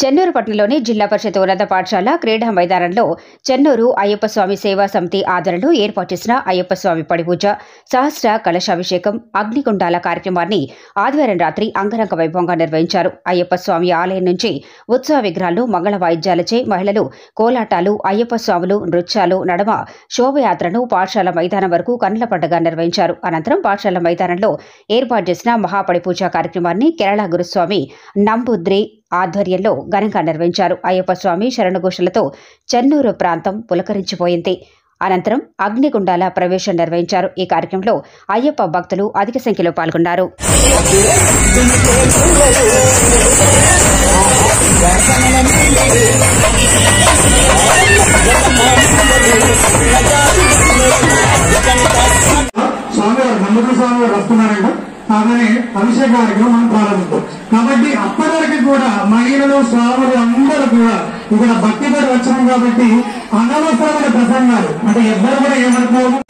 చెన్నూరు పట్టణంలోని జిల్లా పరిషత్ ఉన్నత పాఠశాల క్రీడా మైదానంలో చెన్నూరు అయ్యప్ప స్వామి సేవా సమితి ఆధ్వర్యంలో ఏర్పాటు చేసిన అయ్యప్ప స్వామి పడిపూజ సహస్ర కలశాభిషేకం అగ్నిగుండాల కార్యక్రమాన్ని ఆదివారం రాత్రి అంగరంగ వైభవంగా నిర్వహించారు. అయ్యప్ప స్వామి ఆలయం నుంచి ఉత్సవ విగ్రహాలు మంగళ వాయిద్యాలచే మహిళలు కోలాటాలు అయ్యప్ప స్వాములు నృత్యాలు నడమ శోభయాత్రను పాఠశాల మైదానం వరకు కన్నుల పండుగ నిర్వహించారు. అనంతరం పాఠశాల మైదానంలో ఏర్పాటు చేసిన మహాపడి పూజ కార్యక్రమాన్ని కేరళ గురుస్వామి నంబుద్రి ఆధ్వర్యంలో ఘనంగా నిర్వహించారు. అయ్యప్ప స్వామి శరణఘోషలతో చెన్నూరు ప్రాంతం పులకరించిపోయింది. అనంతరం అగ్నిగుండాల ప్రవేశం నిర్వహించారు. ఈ కార్యక్రమంలో అయ్యప్ప భక్తులు అధిక సంఖ్యలో పాల్గొన్నారు. స్వామివారు నమ్మకం స్వామివారు అలానే అభిషేక కార్యక్రమం మనం ప్రారంభిస్తాం కాబట్టి అప్పటి కూడా మహిళలు స్వాములు అందరూ కూడా ఇక్కడ భక్తిపడి వచ్చాం కాబట్టి అనవసరమైన ప్రసంగాలు. అంటే ఎవ్వరు కూడా ఏమనుకోరు.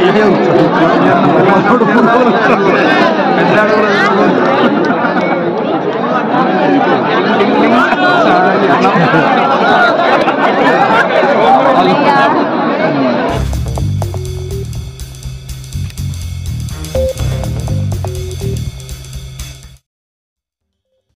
原谅你老头都不能了